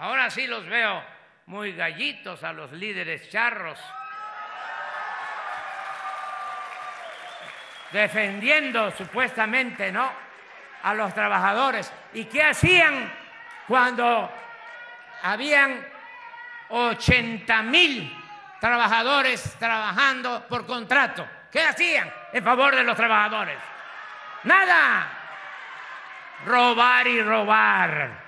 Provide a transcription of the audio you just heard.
Ahora sí los veo muy gallitos a los líderes charros. Defendiendo supuestamente, ¿no? A los trabajadores. ¿Y qué hacían cuando habían 80 mil trabajadores trabajando por contrato? ¿Qué hacían en favor de los trabajadores? Nada. Robar y robar